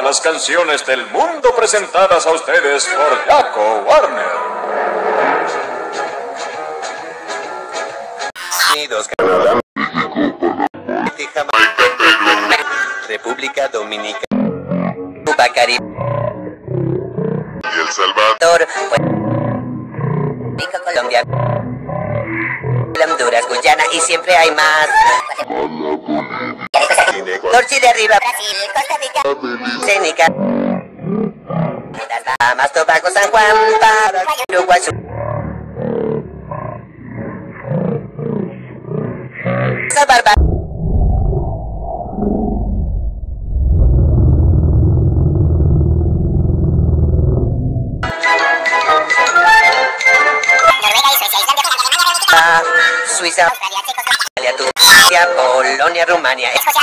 todas las canciones del mundo presentadas a ustedes por Jaco Warner. Unidos, Canadá, República Dominicana, Cuba, Caribe, y El Salvador. México, Colombia, Honduras, Guyana y siempre hay más. Torchi de arriba, Brasil, Costa Rica, Senegal, las Bahamas, Tobago, San Juan, Paraguay, Uruguay, Barba- Ah, Suiza, Australia, Turquía, Polonia, Rumania, Escocia,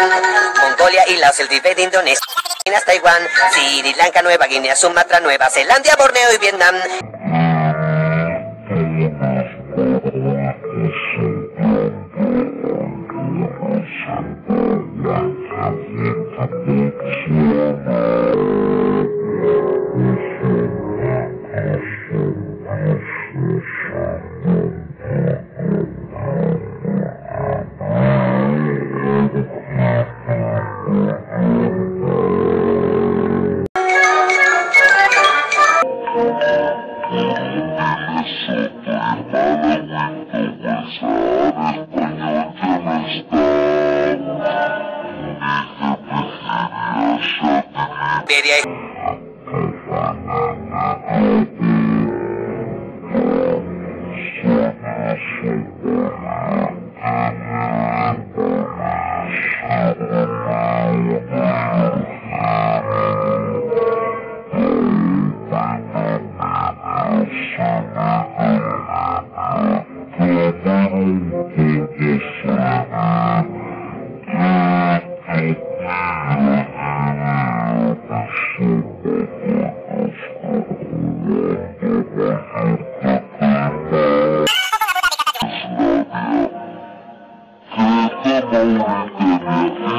Mongolia y Laos, el Tíbet, Indonesia, Filipinas, Taiwán, Sri Lanka, Nueva Guinea, Sumatra, Nueva Zelanda, Borneo y Vietnam. Baby. Thank you.